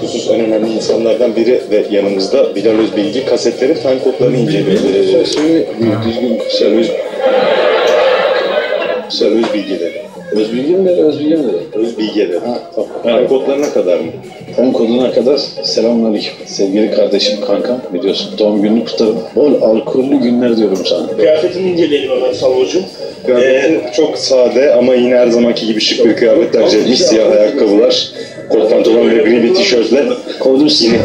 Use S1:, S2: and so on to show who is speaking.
S1: husus en önemli insanlardan biri ve yanımızda Bilal Özbilgi kasetlerin time kodlarını inceliyor. Ee, Söz Özbilgi dedi.
S2: Özbilgi mi dedi, Özbilgi mi dedi?
S1: Özbilgi dedi.
S2: Ha, tamam.
S1: Time kodlarına kadar mı?
S2: Ön koduna kadar selamünaleyküm. Sevgili kardeşim, kankam biliyorsun doğum gününü kutlarım. Bol alkollü günler diyorum sana.
S3: Kıyafetini inceleyelim hemen Salvocuğum.
S1: Kıyafeti çok sade ama yine her zamanki gibi şık bir kıyafet tercih etmiş. Siyah ayakkabılar, kot pantolon ve bir tişörtle.
S2: Kovdum seni.